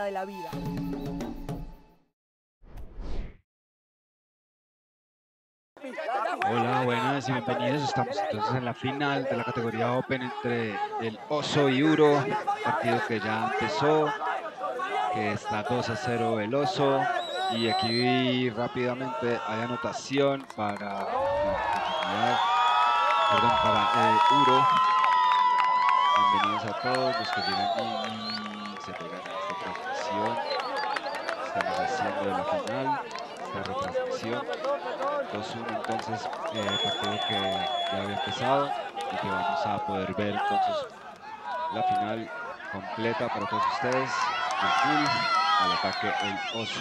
de la vida. Hola, buenas y bienvenidos. Estamos entonces en la final de la categoría Open entre el Oso y Uro, partido que ya empezó, que está 2 a 0 el Oso. Y aquí rápidamente hay anotación para, perdón, eh, Uro. Bienvenidos a todos los que llegan y se pegan Estamos haciendo la final, esta retransmisión. 2-1 entonces, eh, partido que ya había empezado y que vamos a poder ver entonces la final completa para todos ustedes. El al ataque el oso.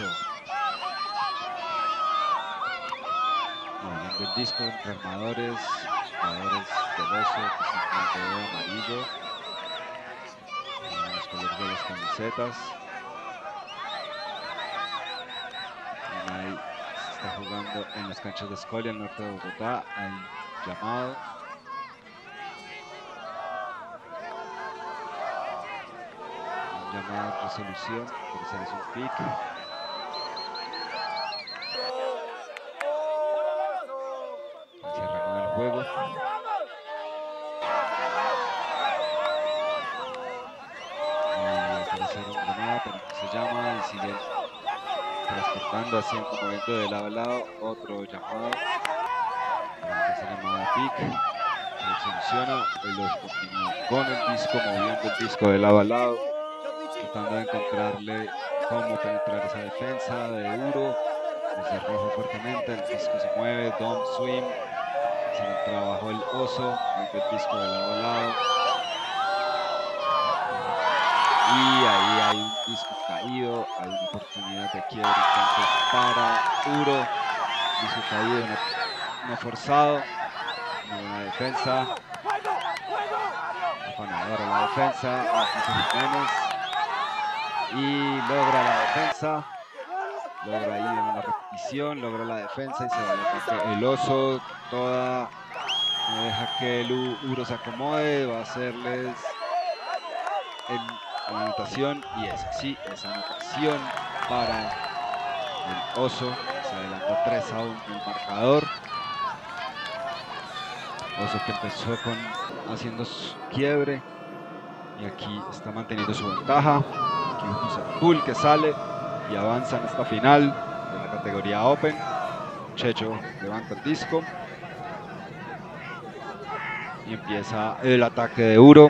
Moviendo el disco entre armadores, jugadores del oso que de amarillo. Los colores de las camisetas. Ahí se está jugando en las canchas de Escolia, el norte de Bogotá. Hay llamado. Un llamado resolución, pero ese es un. Se el juego. Transportando, haciendo, moviendo de lado a lado, otro llamado, esa llamada pick, funciona, los continúa con el disco, moviendo el disco de lado a lado, tratando de encontrarle cómo penetrar esa defensa de Uro, desde rojo fuertemente, el disco se mueve, Dom Swim, se le trabajó el oso, el disco de lado a lado, ahí hay un disco caído, hay una oportunidad de quiebre entonces para Uro, disco caído, no, no forzado, buena defensa, afanadora la defensa, y logra la defensa, logra ahí una repetición, logra la defensa y se va al el oso, toda, deja que el Uro se acomode, va a hacerles el anotación y es así, esa anotación para el oso, se adelanta 3 a 1 el marcador. Oso que empezó con haciendo quiebre y aquí está manteniendo su ventaja. Aquí usa Bull que sale y avanza en esta final de la categoría Open. Checho levanta el disco y empieza el ataque de Uro.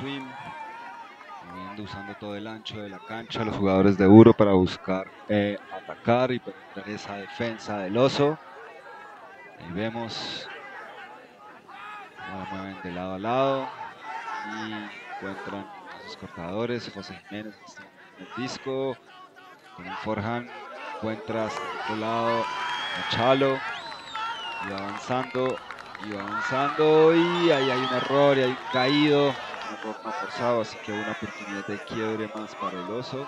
Moviendo, usando todo el ancho de la cancha, los jugadores de Uro para buscar eh, atacar y penetrar esa defensa del oso. Ahí vemos, ahora mueven de lado a lado y encuentran a sus cortadores. José Jiménez está en el disco, con un forehand, encuentras al otro lado a Chalo, y va avanzando, y va avanzando, y ahí hay un error, y hay un caído no forzado, así que una oportunidad de quiebre más para el oso.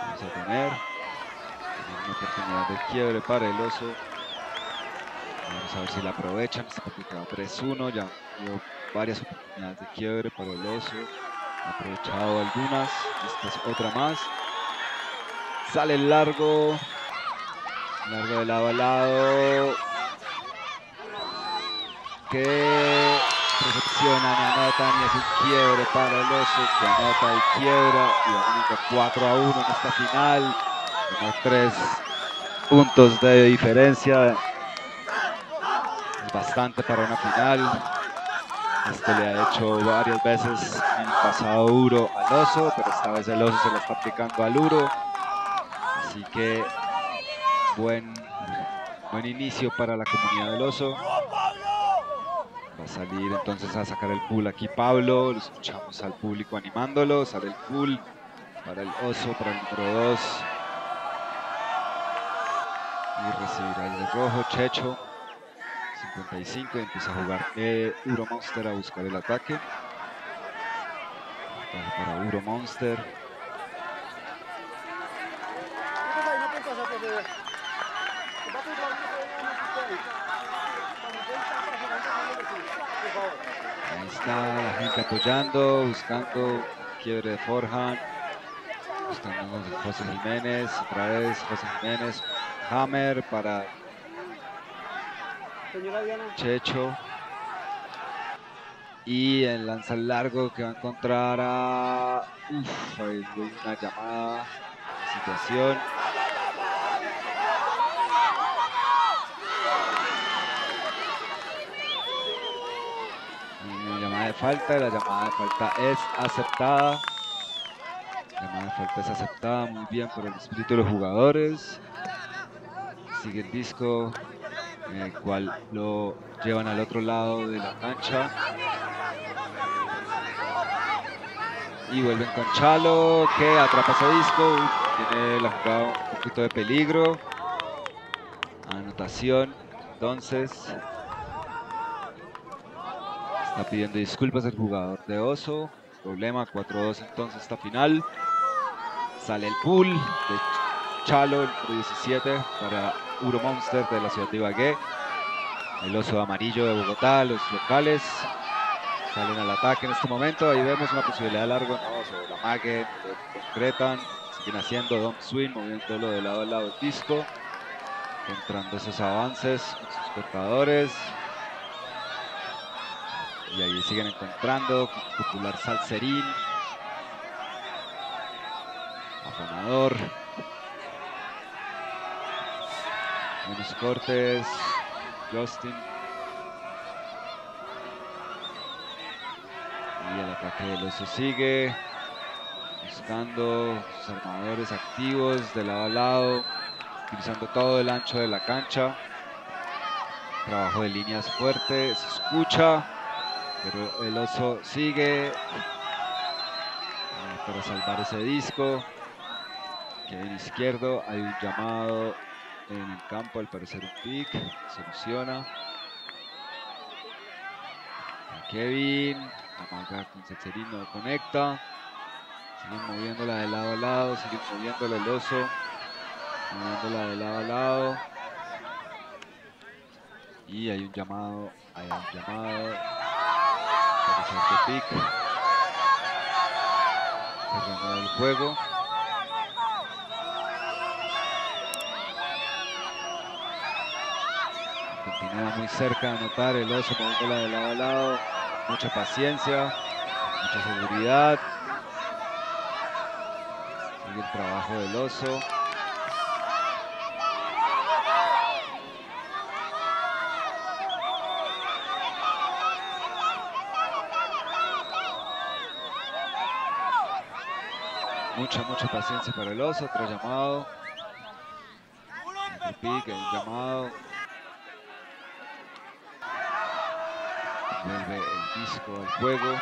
Vamos a tener, una oportunidad de quiebre para el oso. Vamos a ver si la aprovechan. Partido queda 3-1, ya varias oportunidades de quiebre para el oso. Ha aprovechado algunas, esta es otra más. Sale el largo, largo de lado a lado. Que recepcionan y anotan y es un quiebre para el oso. Que anota y quiebra y ganando 4 a 1 en esta final. Tenemos 3 puntos de diferencia. Es bastante para una final. Este le ha hecho varias veces en pasado Uro al oso pero esta vez el oso se lo está aplicando al Uro así que buen buen inicio para la comunidad del oso Va a salir entonces a sacar el pool aquí Pablo, lo escuchamos al público animándolo, sale el pool para el oso, para el número 2. Y recibirá el de rojo, Checho, 55, y empieza a jugar eh, Uro Monster a buscar el. Ataque para Uro Monster. Está la gente apoyando, buscando quiebre de forehand. Buscando José Jiménez, otra vez José Jiménez, Hammer para Checho. Y el lanza largo que va a encontrar a... Uf, hay una llamada, situación. Y una llamada falta, la llamada de falta es aceptada. La llamada de falta es aceptada muy bien por el espíritu de los jugadores. Sigue el disco, en el cual lo llevan al otro lado de la cancha. Y vuelven con Chalo, que atrapa ese disco. tiene la jugada un poquito de peligro. Anotación, entonces. Está pidiendo disculpas el jugador de Oso. Problema, 4-2 entonces esta final. Sale el pool de Chalo, el 17 para Uro Monster de la ciudad de Ibagué. El oso amarillo de Bogotá, los locales salen al ataque en este momento. Ahí vemos una posibilidad de largo, no, se la mague, concretan, siguen haciendo dump swing, moviéndolo de lado a lado disco, entrando esos avances sus cortadores. Y ahí siguen encontrando, popular salserín, afonador. Buenos cortes, Justin. Y el ataque del oso sigue. Buscando sus armadores activos de lado a lado. Utilizando todo el ancho de la cancha. Trabajo de líneas fuerte. Se escucha. Pero el oso sigue. Para salvar ese disco. Kevin izquierdo. Hay un llamado en el campo, al parecer un pick, soluciona. Kevin, amaga con Secerino, conecta. Siguen moviéndola de lado a lado, siguen moviéndola el oso. Moviéndola de lado a lado. Y hay un llamado, hay un llamado. Para pick. Se el juego. Continúa muy cerca de anotar el oso moviéndola de lado a lado. Mucha paciencia, mucha seguridad. El trabajo del oso. Mucha, mucha paciencia para el oso. Otro llamado. El pique, un llamado. Vuelve el disco al juego.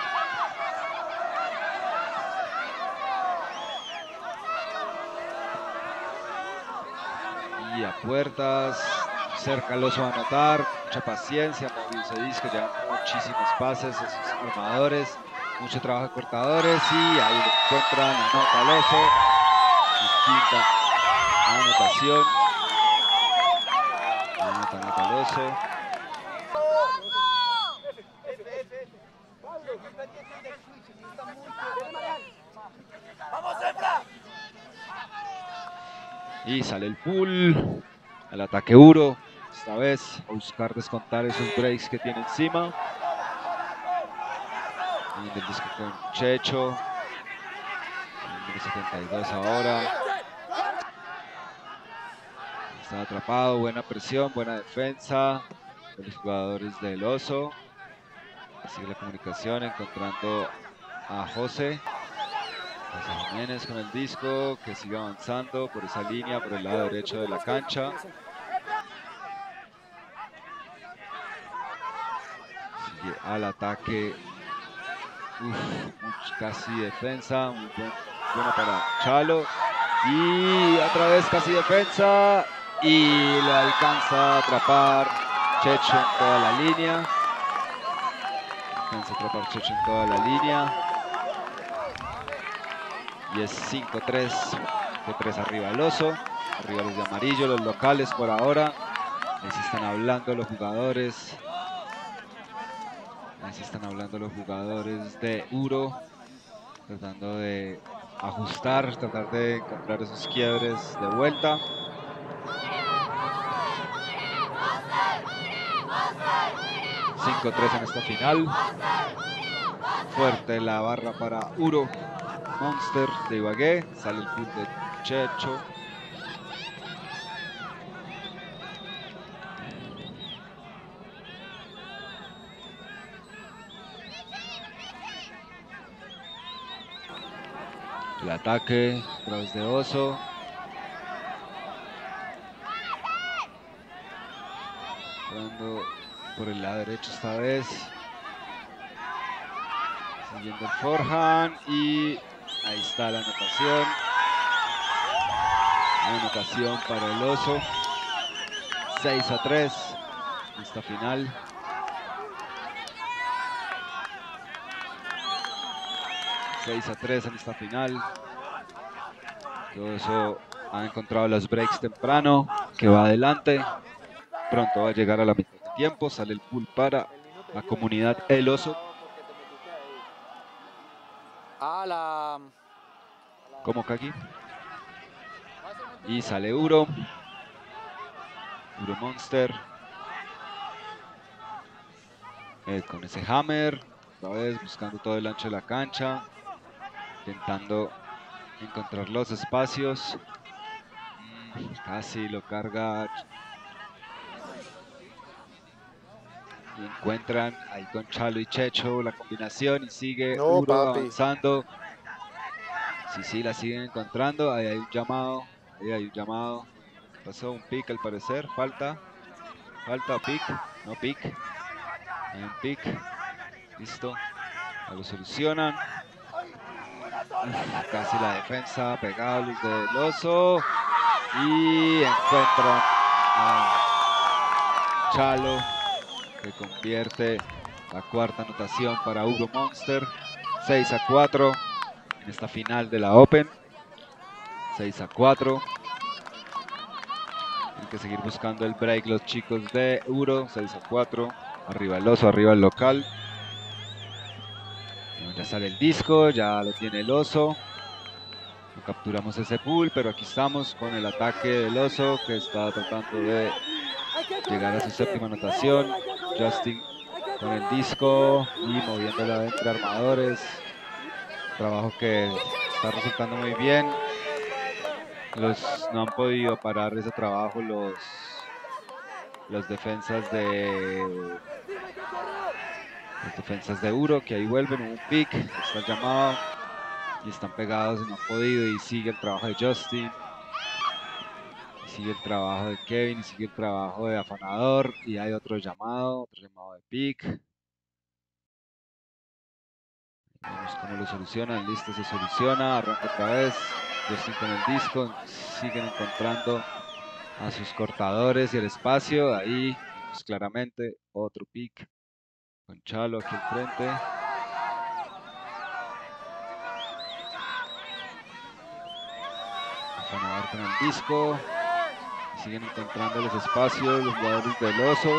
Y a puertas, cerca el oso a anotar, mucha paciencia, ese disco, ya muchísimos pases, esos armadores, mucho trabajo de cortadores y ahí lo encuentran, anota el oso, quinta anotación, anota, anota el. Y sale el pull. El ataque Uro. Esta vez a buscar descontar esos breaks que tiene encima. El disco con Checho. El 72 ahora. Está atrapado. Buena presión, buena defensa de los jugadores del Oso. Sigue la comunicación encontrando a José. José Jiménez con el disco que sigue avanzando por esa línea, por el lado derecho de la cancha. Sigue al ataque. Casi defensa. Muy bueno para Chalo. Y otra vez casi defensa. Y le alcanza a atrapar Checho en toda la línea. Alcanza a atrapar Checho en toda la línea y es 5-3 de 3 arriba el oso arriba de amarillo los locales por ahora les están hablando los jugadores Así están hablando los jugadores de Uro, tratando de ajustar, tratar de encontrar esos quiebres de vuelta. ...5-3 en esta final. Fuerte la barra para Uro. Monster de Ibagué. Sale el punto de Checho. El ataque través de Oso. Entrando por el lado derecho esta vez. Siguiendo el forehand y ahí está la anotación. anotación para el Oso. 6 a 3 en esta final. 6 a 3 en esta final. Todo eso ha encontrado los breaks temprano, que va adelante. Pronto va a llegar a la mitad de tiempo. Sale el pool para la comunidad El Oso. Como que aquí. Y sale Uro. Uro Monster. Eh, con ese hammer. Otra vez buscando todo el ancho de la cancha intentando encontrar los espacios. Mm, casi lo carga. Y encuentran ahí con Chalo y Checho la combinación y sigue Uro avanzando. Sí, sí, la siguen encontrando. Ahí hay un llamado. Ahí hay un llamado. Pasó un pick al parecer. Falta. Falta pick. No pick. Hay un pick. Listo. lo solucionan. Casi la defensa, pegado Luis del Oso. Y encuentran a Chalo, que convierte la cuarta anotación para Hugo Monster. 6 a 4 en esta final de la Open. 6 a 4. Tienen que seguir buscando el break los chicos de Uro. 6 a 4. Arriba el oso, arriba el local. Sale el disco, ya lo tiene el oso. Capturamos ese pool, pero aquí estamos con el ataque del oso que está tratando de llegar a su séptima anotación. Justin con el disco y moviéndola entre armadores. Trabajo que está resultando muy bien. Los, no han podido parar ese trabajo los, los defensas de defensas de Uro que ahí vuelven, un pick, está llamado y están pegados y no han podido y sigue el trabajo de Justin. sigue el trabajo de Kevin sigue el trabajo de Afanador y hay otro llamado, otro llamado de pick. Vemos cómo lo solucionan, listo, se soluciona, arranca otra vez, Justin con el disco, siguen encontrando a sus cortadores y el espacio, ahí pues claramente otro pick con Chalo aquí enfrente. Afanador con el disco. Siguen encontrando los espacios los jugadores del oso.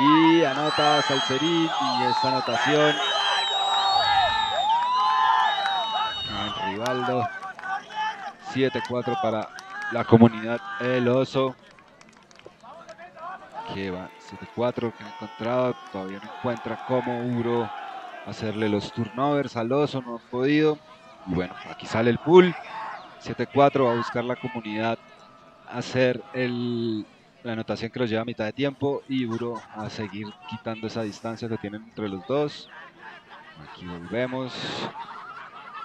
Y anota Salcerín y esta anotación. Rivaldo. 7-4 para la comunidad El Oso. Que va 7-4 que ha encontrado, todavía no encuentra cómo Uro hacerle los turnovers al oso, no ha podido. Y bueno, aquí sale el pool, 7-4 va a buscar la comunidad hacer el, la anotación que los lleva a mitad de tiempo y Uro a seguir quitando esa distancia que tienen entre los dos. Aquí volvemos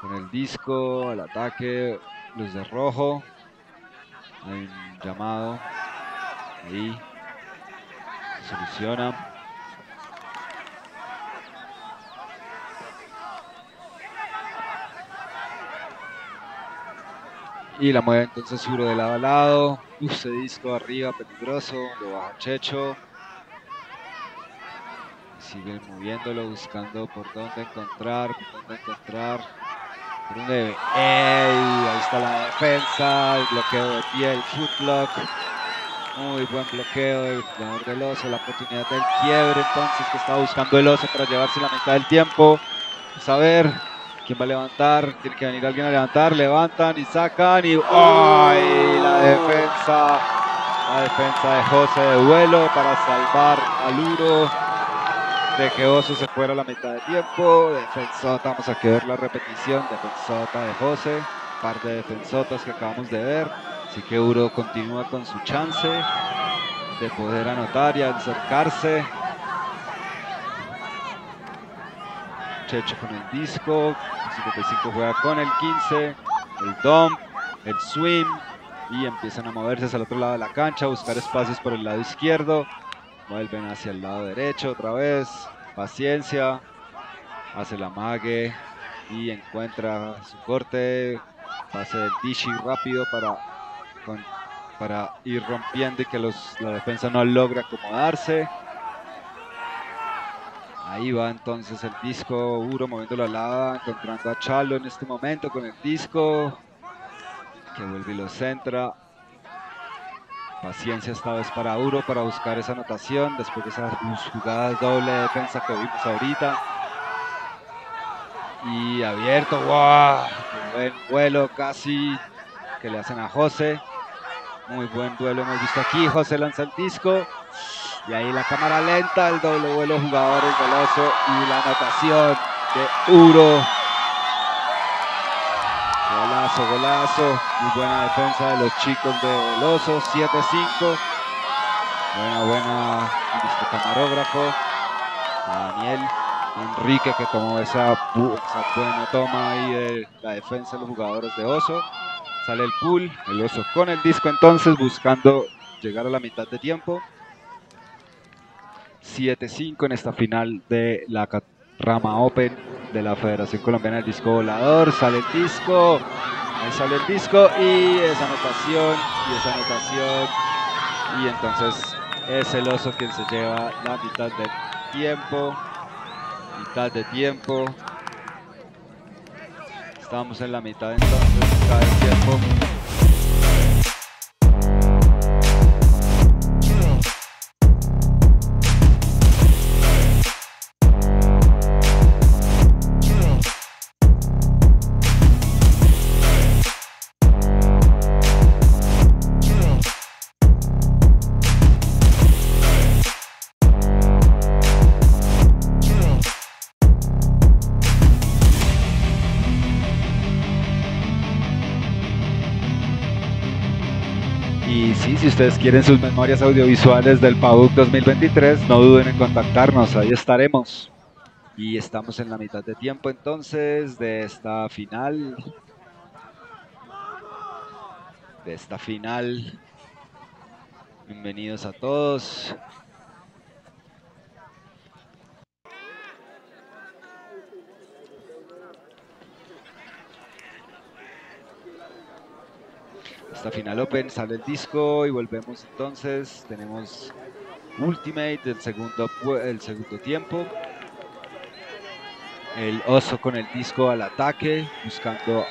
con el disco, el ataque, los de rojo. Hay un llamado ahí soluciona. Y la mueve entonces Uro de lado a lado. Use disco arriba, peligroso. Lo baja Checho. Sigue moviéndolo, buscando por dónde encontrar, por dónde encontrar. Por dónde... Ahí está la defensa, el bloqueo de pie, el footlock. Muy buen bloqueo del jugador del oso, la oportunidad del quiebre entonces que estaba buscando el oso para llevarse la mitad del tiempo. Ver quién va a levantar, tiene que venir alguien a levantar, levantan y sacan y ¡ay! La defensa, la defensa de José de vuelo para salvar al Uro de que Oso se fuera la mitad de tiempo. Defensota, vamos a ver la repetición, defensota de José, par de defensotas que acabamos de ver. Así que Uro continúa con su chance de poder anotar y acercarse. Checho con el disco, el 55 juega con el 15, el dump, el swing y empiezan a moverse hacia el otro lado de la cancha, a buscar espacios por el lado izquierdo. Vuelven hacia el lado derecho otra vez. Paciencia. Hace la mague y encuentra su corte. Pase el Dishi rápido para para ir rompiendo y que la defensa no logre acomodarse. Ahí va entonces el disco Uro moviéndolo al lado, encontrando a Chalo en este momento con el disco. Que vuelve y lo centra. Paciencia esta vez para Uro para buscar esa anotación después de esa jugada doble defensa que vimos ahorita. Y abierto, wow, buen vuelo casi que le hacen a José. Muy buen duelo hemos visto aquí. José lanza el disco. Y ahí la cámara lenta, el doble vuelo jugadores del oso y la anotación de Uro. Golazo, golazo. Muy buena defensa de los chicos del oso. 7-5. Buena, buena. Camarógrafo. Daniel Enrique que tomó esa, buena toma ahí de la defensa de los jugadores de oso. Sale el pool, el oso con el disco entonces buscando llegar a la mitad de tiempo. 7-5 en esta final de la rama Open de la Federación Colombiana del Disco Volador. Sale el disco, ahí sale el disco y esa anotación, y esa anotación. Y entonces es el oso quien se lleva la mitad del tiempo. Mitad de tiempo. Estamos en la mitad entonces, cada tiempo. Si ustedes quieren sus memorias audiovisuales del PAUC 2023, no duden en contactarnos, ahí estaremos. Y estamos en la mitad de tiempo entonces de esta final. De esta final. Bienvenidos a todos. Esta final open, sale el disco y volvemos entonces, tenemos Ultimate del segundo, el segundo tiempo, el oso con el disco al ataque, buscando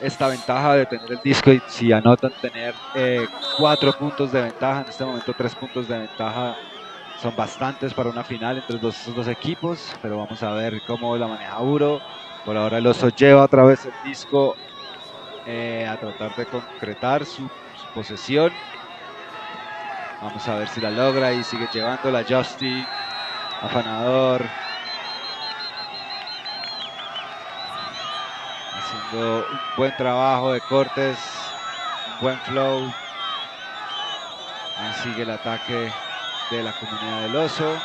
esta ventaja de tener el disco y si anotan tener eh, cuatro puntos de ventaja, en este momento tres puntos de ventaja son bastantes para una final entre los dos, dos equipos, pero vamos a ver cómo la maneja Uro. Por ahora el oso lleva otra vez el disco eh, a tratar de concretar su, posesión. Vamos a ver si la logra y sigue llevando la Justy. Afanador. Haciendo un buen trabajo de cortes. Buen flow. Sigue el ataque de la comunidad del oso.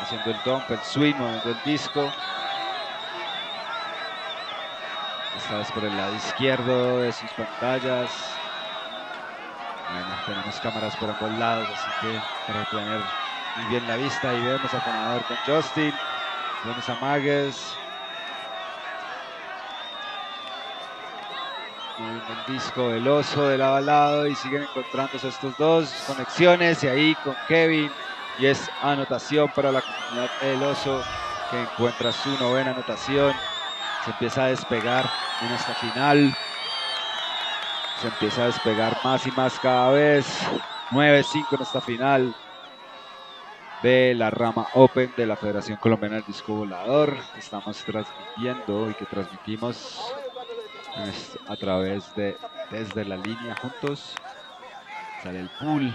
Haciendo el dump, el swing, moviendo el disco. Esta por el lado izquierdo de sus pantallas. Bueno, tenemos cámaras por ambos lados, así que para tener muy bien la vista. Y vemos a Panador con Justin. Vemos a Magues. el disco del oso de lado a lado y siguen encontrándose estos dos conexiones y ahí con Kevin y es anotación para la comunidad del oso que encuentra su novena anotación se empieza a despegar en esta final. Se empieza a despegar más y más cada vez. 9-5 en esta final de la rama Open de la Federación Colombiana del Disco Volador. Estamos transmitiendo y que transmitimos a través de desde la línea juntos. Sale el pool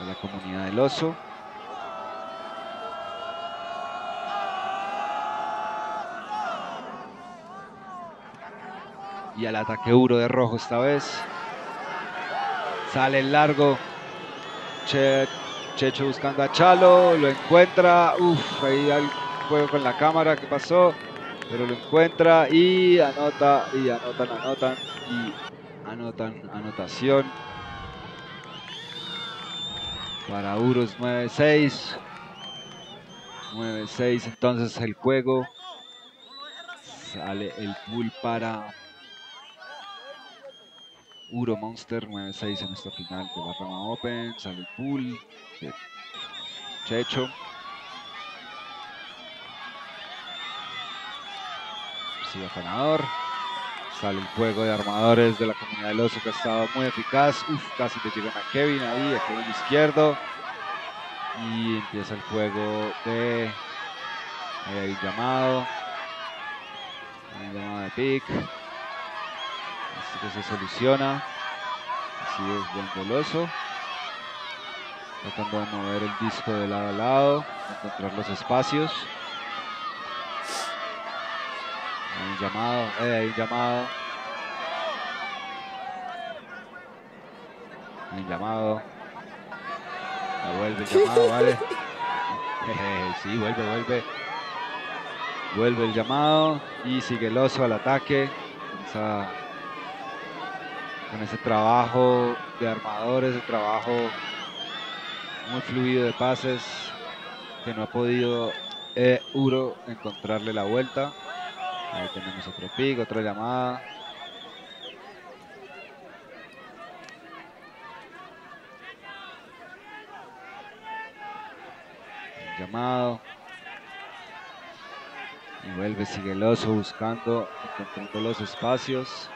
de la comunidad del oso. Y al ataque duro de rojo esta vez. Sale el largo. Checho buscando a Chalo. Lo encuentra. Uf, ahí al juego con la cámara. ¿Qué pasó? Pero lo encuentra y anota. Y anotan, anotan. Y anotan, anotación. Para Uros 9-6. 9-6 entonces el juego. Sale el pool para Uro Monster 9-6 en esta final de la rama Open. Sale el pool de Checho. Sigue ganador. Sale el juego de armadores de la comunidad del oso que ha estado muy eficaz. Uf, casi te llegan a Kevin ahí, a Kevin izquierdo. Y empieza el juego de. Ahí hay llamado. Hay llamado de pick. Así que se soluciona. Así es buen goloso. Tratando de mover el disco de lado a lado. Encontrar los espacios. Hay un llamado, eh, hay un llamado. Hay un llamado. vuelve el llamado, vale. sí, vuelve, vuelve. Vuelve el llamado y sigue el oso al ataque. Con ese trabajo de armadores, de trabajo muy fluido de pases que no ha podido eh, Uro encontrarle la vuelta. Ahí tenemos otro pick, otra llamada. llamado. Y vuelve Sigueloso buscando, encontrando los espacios.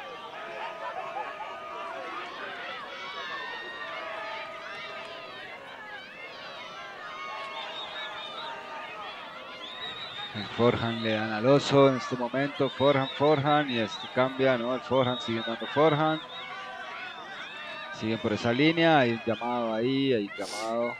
El forehand le dan al oso en este momento. Forehand, forehand. Y esto cambia, ¿no? El forehand sigue dando forehand. Siguen por esa línea. Hay un llamado ahí, hay un llamado.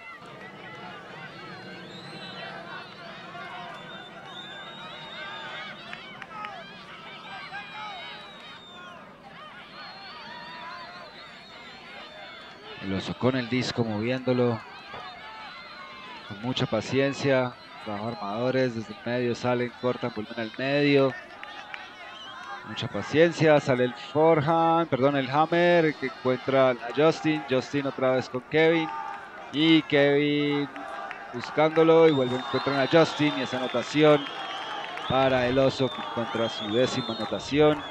El oso con el disco moviéndolo con mucha paciencia. Trabajo armadores, desde el medio salen, cortan, vuelven al medio. Mucha paciencia, sale el forehand, perdón, el hammer que encuentra a Justin. Justin otra vez con Kevin. Y Kevin buscándolo y vuelve encuentran a Justin y esa anotación para el oso que encuentra su décima anotación.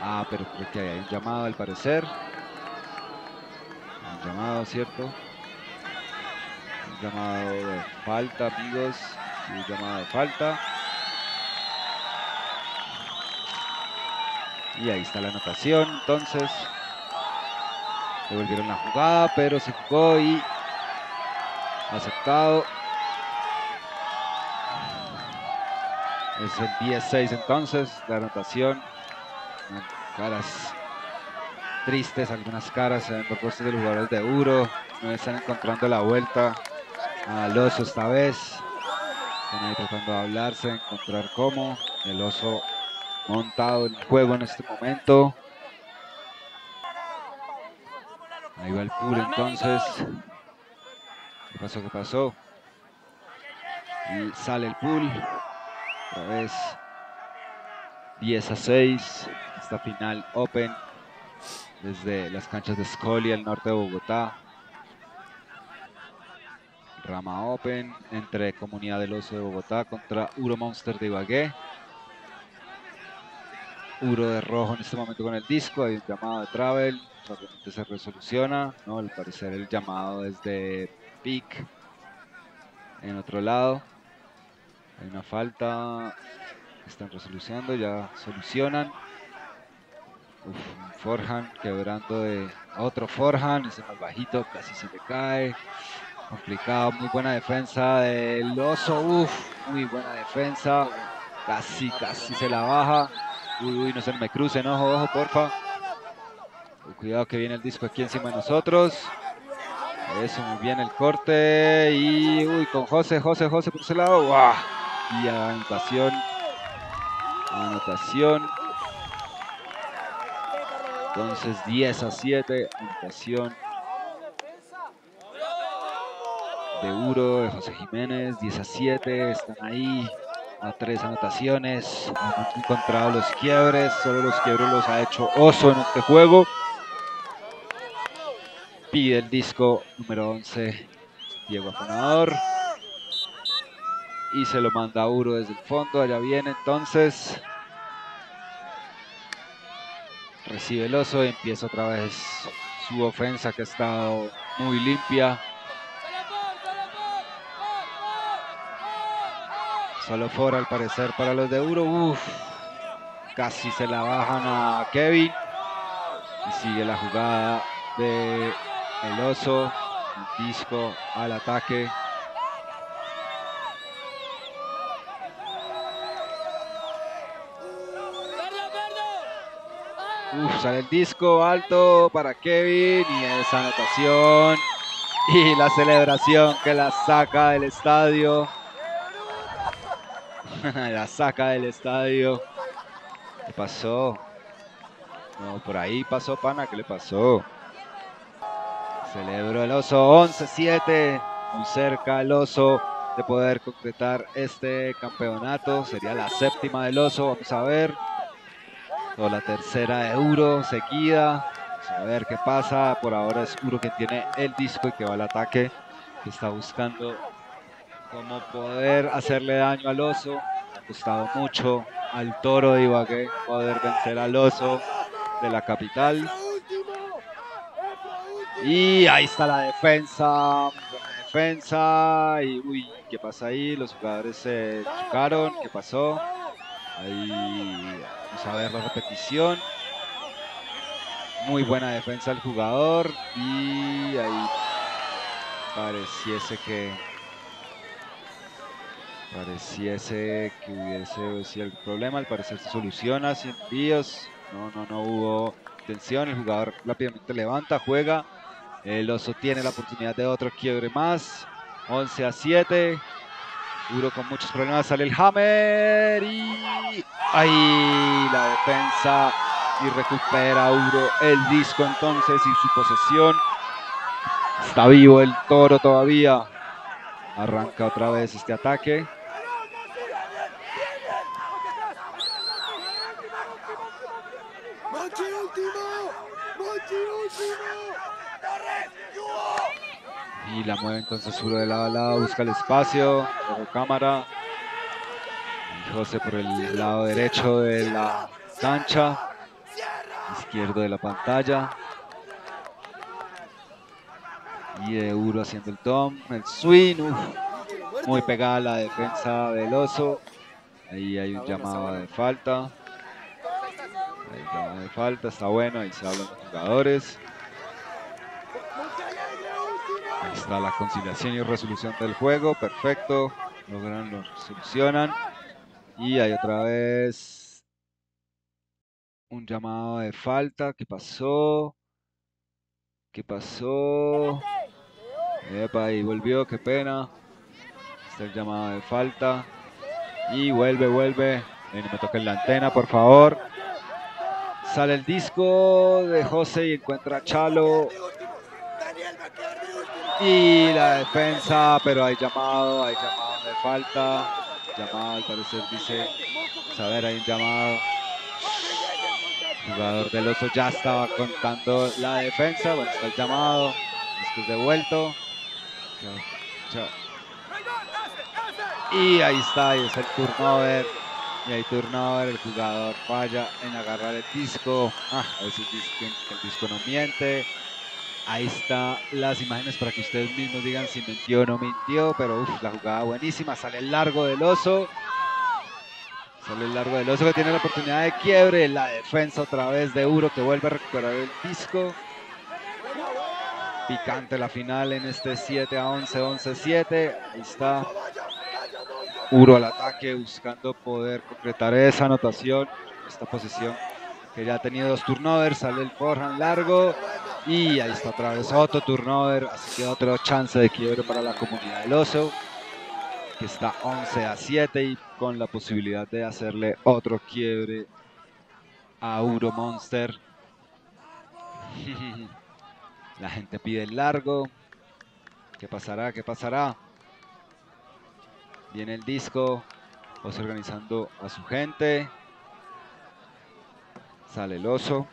Ah, pero creo que hay un llamado al parecer. Un llamado, ¿cierto? Llamado de falta, amigos. un llamado de falta. Y ahí está la anotación. Entonces, devolvieron la jugada, pero se jugó y aceptado. Es el 10-6 entonces, la anotación. Caras tristes, algunas caras en los puestos de los jugadores de Uro. No están encontrando la vuelta al oso esta vez. Están ahí tratando de hablarse, encontrar cómo. El oso montado en el juego en este momento. Ahí va el pool entonces. ¿Qué pasó? ¿Qué pasó? Y sale el pool. Otra vez. 10 a 6. Esta final open desde las canchas de Scolia, el norte de Bogotá. Rama Open entre Comunidad del Oso de Bogotá contra Uro Monster de Ibagué. Uro de rojo en este momento con el disco, hay un llamado de Travel, rápidamente se resoluciona, ¿no? al parecer el llamado es de Peak en otro lado. Hay una falta, están resolucionando, ya solucionan. Uf, quebrando de otro forehand, ese más bajito, casi se le cae. Complicado, muy buena defensa del oso, uf, muy buena defensa. Casi, casi se la baja. Uy, uy, no se me crucen, ojo, ojo, porfa. Cuidado que viene el disco aquí encima de nosotros. Eso, muy bien el corte. Y, uy, con José, José, José por ese lado. ¡Wow! Y anotación. Anotación. Entonces 10 a 7, anotación de Uro, de José Jiménez, 10 a 7, están ahí a tres anotaciones, no han encontrado los quiebres, solo los quiebres los ha hecho Oso en este juego. Pide el disco número 11, Diego Afanador. Y se lo manda Uro desde el fondo, allá viene entonces. Recibe el oso y empieza otra vez su ofensa que ha estado muy limpia. Solo fuera al parecer para los de Uro. Uf, casi se la bajan a Kevin. Y sigue la jugada de el oso. Disco al ataque. Uf, sale el disco alto para Kevin y esa anotación y la celebración que la saca del estadio. la saca del estadio. ¿Qué pasó? No, por ahí pasó Pana, ¿qué le pasó? Celebró el oso 11-7, muy cerca el oso de poder concretar este campeonato. Sería la séptima del oso, vamos a ver. O la tercera de Uro, seguida. Vamos a ver qué pasa. Por ahora es Uro quien tiene el disco y que va al ataque. Que está buscando cómo poder hacerle daño al oso. Costado mucho al toro de Ibagué poder vencer al oso de la capital. Y ahí está la defensa. Defensa. Y uy, ¿qué pasa ahí? Los jugadores se chocaron. ¿Qué pasó? Ahí vamos a ver la repetición. Muy buena defensa del jugador. Y ahí pareciese que pareciese que hubiese si el problema al parecer se soluciona sin envíos no no no hubo tensión el jugador rápidamente levanta juega el oso tiene la oportunidad de otro quiebre más 11 a 7 Duro con muchos problemas sale el hammer y ahí la defensa y recupera Uro el disco entonces y su posesión. Está vivo el toro todavía. Arranca otra vez este ataque Y la mueve entonces Uro de lado a lado, busca el espacio, luego cámara. José por el lado derecho de la cancha, izquierdo de la pantalla. Y de Uro haciendo el tom, el swing, muy pegada la defensa del oso. Ahí hay un llamado de falta. Ahí llamado de falta, está bueno, ahí se hablan los jugadores. Está la conciliación y resolución del juego, perfecto. Logran, lo solucionan. Y hay otra vez un llamado de falta. ¿Qué pasó? ¿Qué pasó? Epa, ahí volvió, qué pena. Está el llamado de falta. Y vuelve, vuelve. Ven, me toquen la antena, por favor. Sale el disco de José y encuentra Chalo. Y la defensa, pero hay llamado, hay llamado de falta. Llamado, al parecer dice, a ver, hay un llamado. Jugador del oso ya estaba contando la defensa. Bueno, está el llamado. Esto es devuelto. Y ahí está, ahí es el turnover. Y hay turnover, el jugador falla en agarrar el disco. Ah, a veces dicen que el disco no miente. Ahí están las imágenes para que ustedes mismos digan si mintió o no mintió. Pero uf, la jugada buenísima. Sale el largo del oso. Sale el largo del oso que tiene la oportunidad de quiebre. La defensa otra vez de Uro que vuelve a recuperar el disco. Picante la final en este 7 a 11, 11 7. Ahí está. Uro al ataque buscando poder concretar esa anotación. Esta posición que ya ha tenido dos turnovers. Sale el forehand largo. Y ahí está otra vez otro turnover. Así que otro chance de quiebre para la comunidad del oso que está 11 a 7 y con la posibilidad de hacerle otro quiebre a Uro Monster. La gente pide el largo. ¿Qué pasará? ¿Qué pasará? Viene el disco. Vos organizando a su gente. Sale el oso.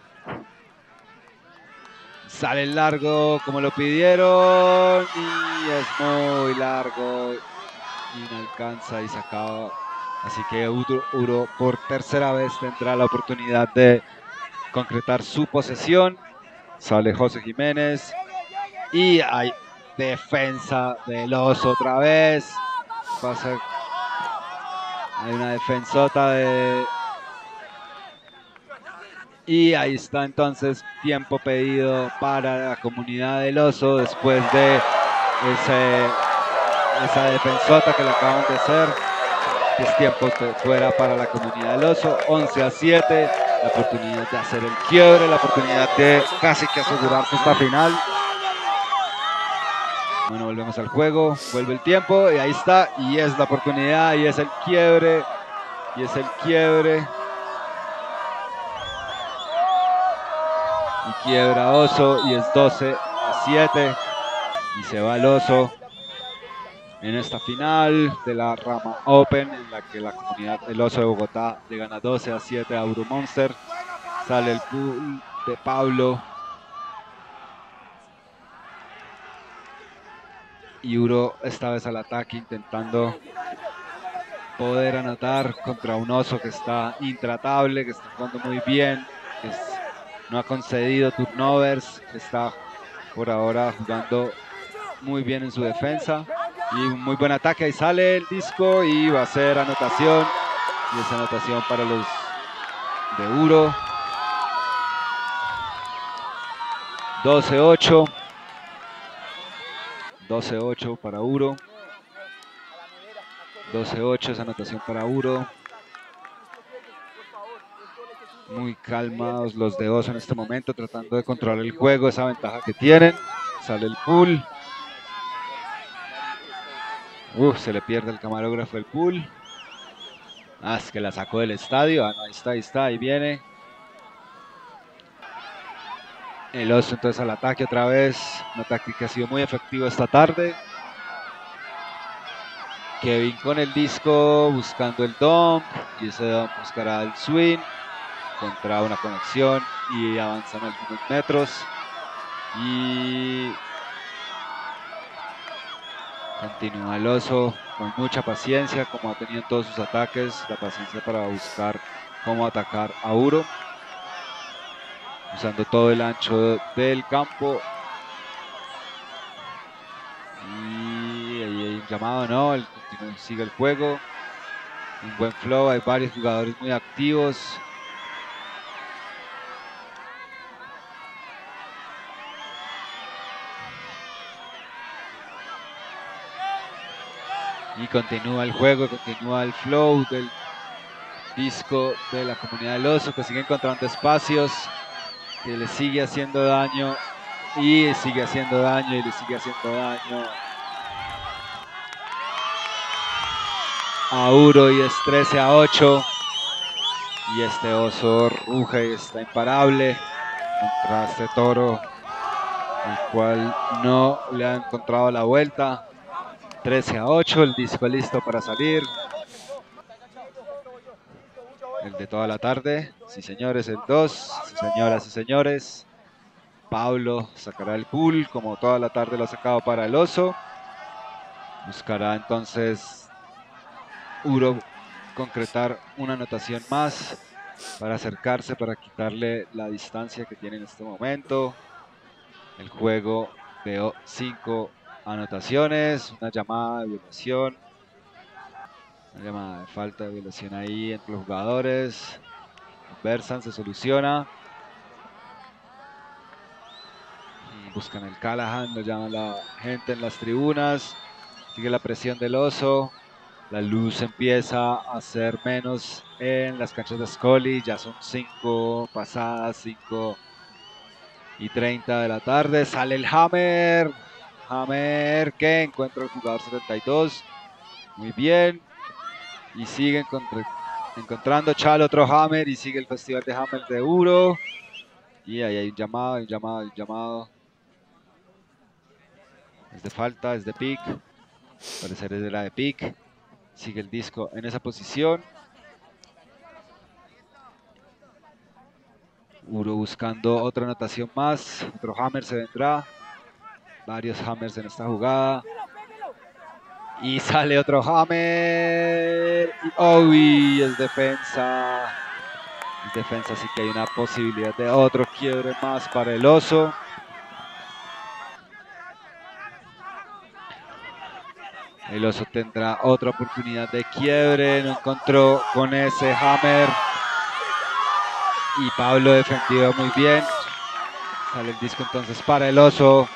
Sale el largo como lo pidieron. Y es muy largo inalcanza y sacaba. Así que Uro, por tercera vez tendrá la oportunidad de concretar su posesión. Sale José Jiménez y hay defensa de los otra vez. Pasa. Hay una defensota de. Y ahí está entonces tiempo pedido para la comunidad del oso después de esa defensota que le acaban de hacer. Es tiempo fuera para la comunidad del oso. 11 a 7. La oportunidad de hacer el quiebre, la oportunidad de casi que asegurarse esta final. Bueno, volvemos al juego. Vuelve el tiempo y ahí está. Y es la oportunidad y es el quiebre. Y es el quiebre. Quiebra Oso y es 12 a 7. Y se va el Oso en esta final de la rama Open, en la que la comunidad El Oso de Bogotá le gana 12 a 7 a Monster Sale el pool de Pablo. Y Uro esta vez al ataque intentando poder anotar contra un oso que está intratable, que está jugando muy bien, que no ha concedido turnovers, está por ahora jugando muy bien en su defensa. Y un muy buen ataque, ahí sale el disco y va a ser anotación. Y esa anotación para los de Uro. 12-8. 12-8 para Uro. 12-8 esa anotación para Uro. Muy calmados los de Oso en este momento, tratando de controlar el juego, esa ventaja que tienen. Sale el pool. Uf, se le pierde el camarógrafo el pool. Ah, es que la sacó del estadio. Ah, no, ahí está, ahí está, ahí viene. El oso entonces al ataque otra vez. Una táctica que ha sido muy efectiva esta tarde. Kevin con el disco buscando el dump. Y ese dump buscará el swing. Contra una conexión y avanzan algunos metros. Y Continúa el oso con mucha paciencia, como ha tenido en todos sus ataques, la paciencia para buscar cómo atacar a Uro. Usando todo el ancho del campo. Y ahí hay un llamado, ¿no? El, sigue el juego. Un buen flow, hay varios jugadores muy activos. Y continúa el juego, continúa el flow del disco de la comunidad del oso que sigue encontrando espacios, que le sigue haciendo daño y sigue haciendo daño y le sigue haciendo daño a Uro y es 13 a 8 y este oso ruge y está imparable contra este toro el cual no le ha encontrado la vuelta 13 a 8, el disco listo para salir. El de toda la tarde, sí señores, el 2, señoras y señores. Pablo sacará el pool, como toda la tarde lo ha sacado para el oso. Buscará entonces Uro concretar una anotación más para acercarse, para quitarle la distancia que tiene en este momento. El juego de 5 anotaciones, una llamada de violación. Una llamada de falta de violación ahí entre los jugadores. Versan se soluciona. Buscan el Callahan, lo llama la gente en las tribunas. Sigue la presión del oso. La luz empieza a ser menos en las canchas de Scully. Ya son 5 pasadas, 5 y 30 de la tarde. Sale el Hammer. Hammer que encuentra el jugador 72. Muy bien. Y sigue encontrando Chal otro Hammer y sigue el festival de Hammer de Uro. Y ahí hay un llamado, un llamado, un llamado. Es de falta, es de pick. Parecer es de la de pick. Sigue el disco en esa posición. Uro buscando otra anotación más. Otro hammer se vendrá. Varios hammers en esta jugada. Y sale otro hammer. Y, es defensa. Es defensa, así que hay una posibilidad de otro quiebre más para el oso. El oso tendrá otra oportunidad de quiebre. No encontró con ese hammer. Y Pablo defendido muy bien. Sale el disco entonces para el oso.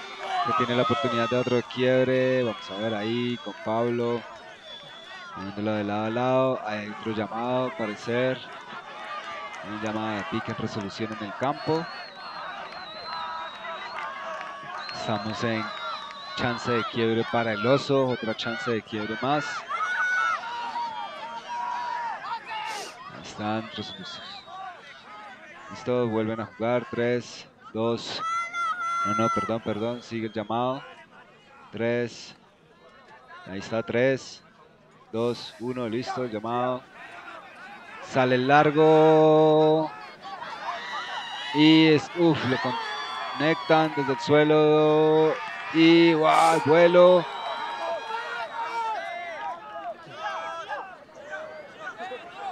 Que tiene la oportunidad de otro quiebre. Vamos a ver ahí con Pablo. Moviéndolo de lado a lado. Hay otro llamado, parecer. Una llamada de pique en resolución en el campo. Estamos en chance de quiebre para el oso, otra chance de quiebre más. Ahí están, Listo, vuelven a jugar. 3, 2. No, no, perdón, perdón. Sigue el llamado. 3. Ahí está, 3, 2, 1. Listo, llamado. Sale el largo. Y es, uff, lo conectan desde el suelo. Y wow, vuelo.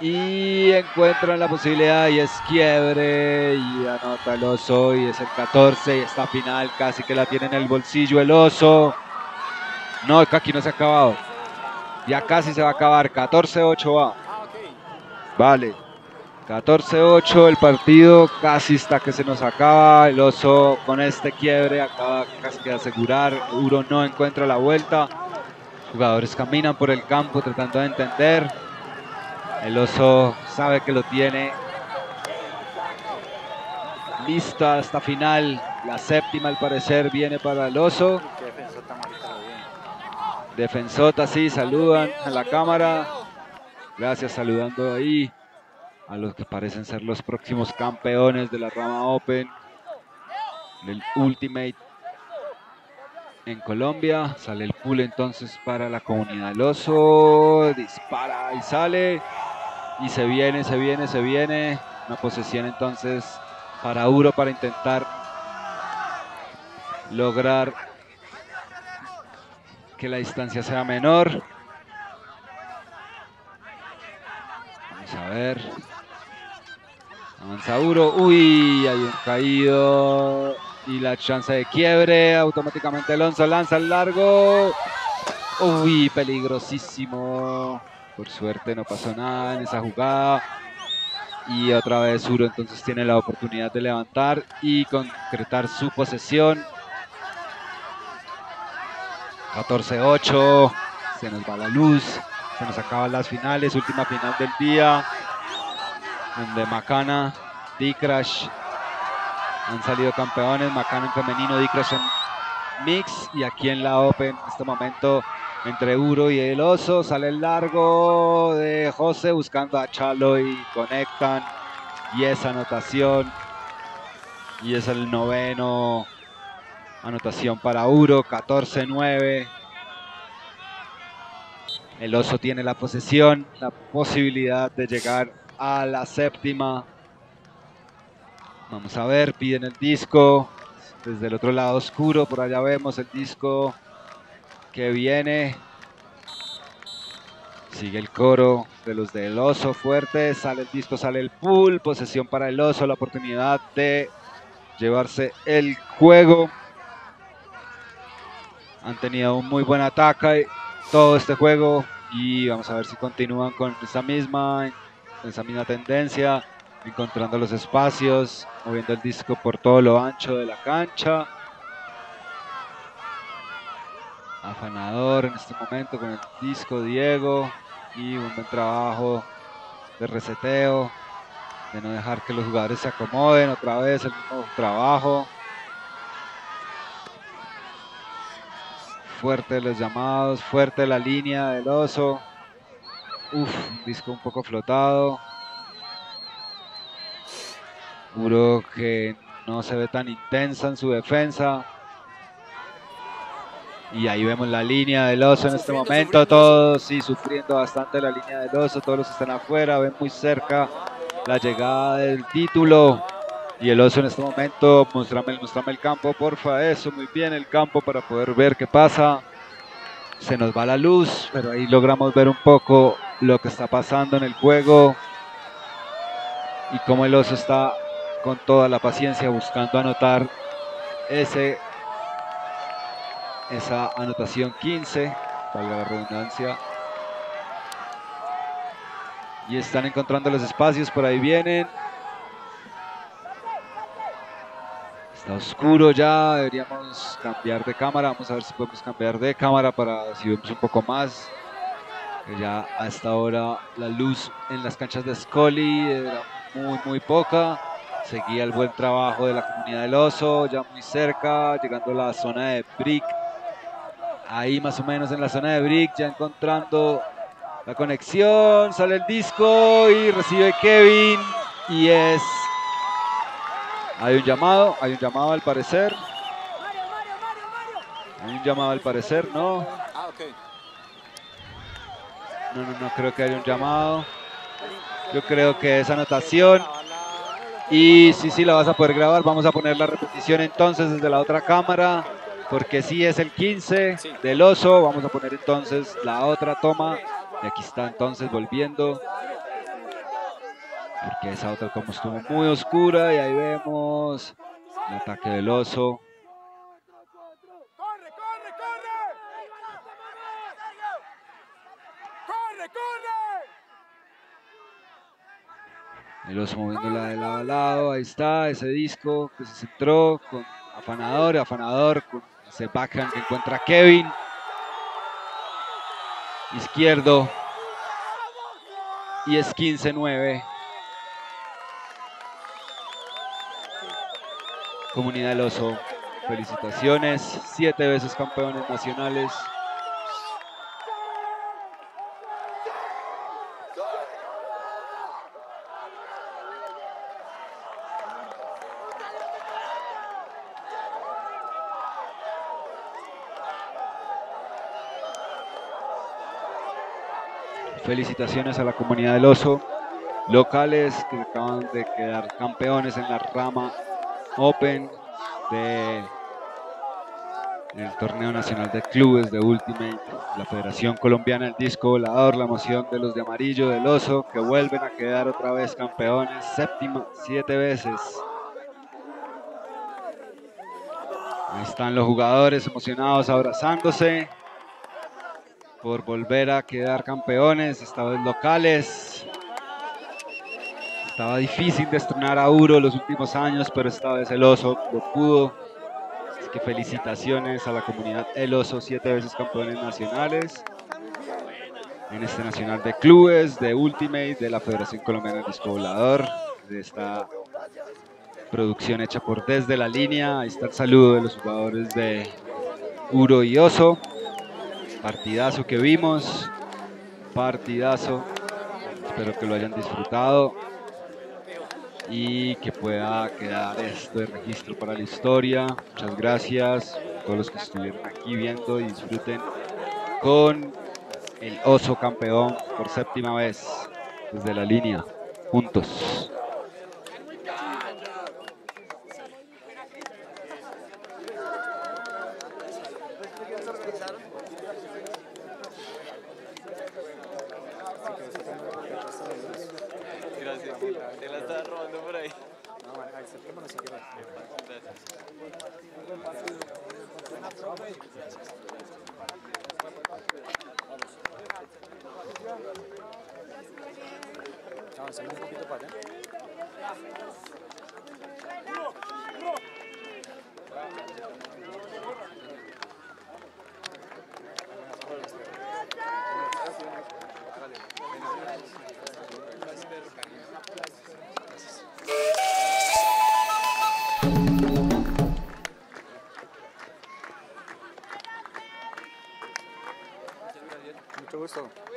Y encuentran la posibilidad y es quiebre y anota el oso y es el 14 y esta final casi que la tiene en el bolsillo el oso. No, aquí no se ha acabado. Ya casi se va a acabar. 14-8 va. Vale. 14-8 el partido, casi está que se nos acaba. El oso con este quiebre acaba casi de asegurar. Uro no encuentra la vuelta. Jugadores caminan por el campo tratando de entender. El oso sabe que lo tiene. Lista esta final. La séptima al parecer viene para el oso. Defensota, sí, saludan a la cámara. Gracias, saludando ahí a los que parecen ser los próximos campeones de la rama Open, del Ultimate en Colombia. Sale el pool entonces para la comunidad del oso. Dispara y sale. Y se viene, se viene, se viene. Una posesión entonces para Uro para intentar lograr que la distancia sea menor. Vamos a ver. Avanza Uro. Uy, hay un caído. Y la chance de quiebre. Automáticamente Alonso lanza el largo. Uy, peligrosísimo. Por suerte no pasó nada en esa jugada. Y otra vez Uro entonces tiene la oportunidad de levantar y concretar su posesión. 14-8. Se nos va la luz. Se nos acaban las finales. Última final del día donde Macana, D-Crash han salido campeones, Macana en femenino, D-Crash en mix y aquí en la Open en este momento entre Uro y el Oso sale el largo de José buscando a Chalo y conectan y esa anotación y es el noveno anotación para Uro 14-9 el oso tiene la posesión, la posibilidad de llegar a la séptima. Vamos a ver, piden el disco. Desde el otro lado oscuro, por allá vemos el disco que viene. Sigue el coro de los del oso fuerte. Sale el disco, sale el pool. Posesión para el oso, la oportunidad de llevarse el juego. Han tenido un muy buen ataque todo este juego y vamos a ver si continúan con esa misma, esa misma tendencia, encontrando los espacios, moviendo el disco por todo lo ancho de la cancha. Afanador en este momento con el disco Diego y un buen trabajo de reseteo, de no dejar que los jugadores se acomoden otra vez el mismo trabajo. Fuerte los llamados, fuerte la línea del oso. Uf, disco un poco flotado. Uro que no se ve tan intensa en su defensa. Y ahí vemos la línea del oso en este momento, todos sí sufriendo bastante la línea del oso, todos los están afuera, ven muy cerca la llegada del título. Y el oso en este momento, mostrame, mostrame el campo, porfa, eso, muy bien el campo para poder ver qué pasa. Se nos va la luz, pero ahí logramos ver un poco lo que está pasando en el juego. Y cómo el oso está con toda la paciencia buscando anotar ese esa anotación 15, valga la redundancia. Y están encontrando los espacios, por ahí vienen. Está oscuro ya, deberíamos cambiar de cámara. Vamos a ver si podemos cambiar de cámara para si vemos un poco más. ya a esta hora la luz en las canchas de Scully era muy, muy poca. Seguía el buen trabajo de la comunidad del oso, ya muy cerca, llegando a la zona de Brick Ahí más o menos en la zona de Brick, ya encontrando la conexión. Sale el disco y recibe Kevin. Y es... Hay un llamado, hay un llamado al parecer. Hay un llamado al parecer, ¿no? No, no, no creo que haya un llamado. Yo creo que es anotación. Y sí, sí, la vas a poder grabar. Vamos a poner la repetición entonces desde la otra cámara porque si es el 15 del oso. Vamos a poner entonces la otra toma. Y aquí está entonces volviendo. Porque esa otra toma estuvo muy oscura y ahí vemos el ataque del oso. El oso moviéndola de lado a lado, ahí está ese disco que se centró con afanador, afanador con ese backhand que encuentra Kevin. Izquierdo. Y es 15-9. Comunidad del Oso, felicitaciones. Siete veces campeones nacionales. Felicitaciones a la comunidad del Oso, locales que acaban de quedar campeones en la rama Open de el torneo nacional de clubes de Ultimate, la Federación Colombiana del Disco Volador, la emoción de los de amarillo del Oso que vuelven a quedar otra vez campeones, séptima, siete veces. Ahí están los jugadores emocionados abrazándose por volver a quedar campeones, esta vez locales. Estaba difícil destronar a Uro los últimos años, pero esta vez el Oso lo pudo. Así que felicitaciones a la comunidad El Oso, siete veces campeones nacionales. En este nacional de clubes, de Ultimate, de la Federación Colombiana de Disco Volador, de esta producción hecha por Desde la Línea. Ahí está el saludo de los jugadores de Uro y Oso. Partidazo que vimos, partidazo. Espero que lo hayan disfrutado y que pueda quedar esto de registro para la historia. Muchas gracias a todos los que estuvieron aquí viendo y disfruten con el oso campeón por séptima vez desde la línea, juntos. Te la estás robando por ahí. No, aceptémonos si quieres. Vamos, un poquito para allá. ¡No! ¡No! Gracias. Mucho gusto.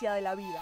De la vida.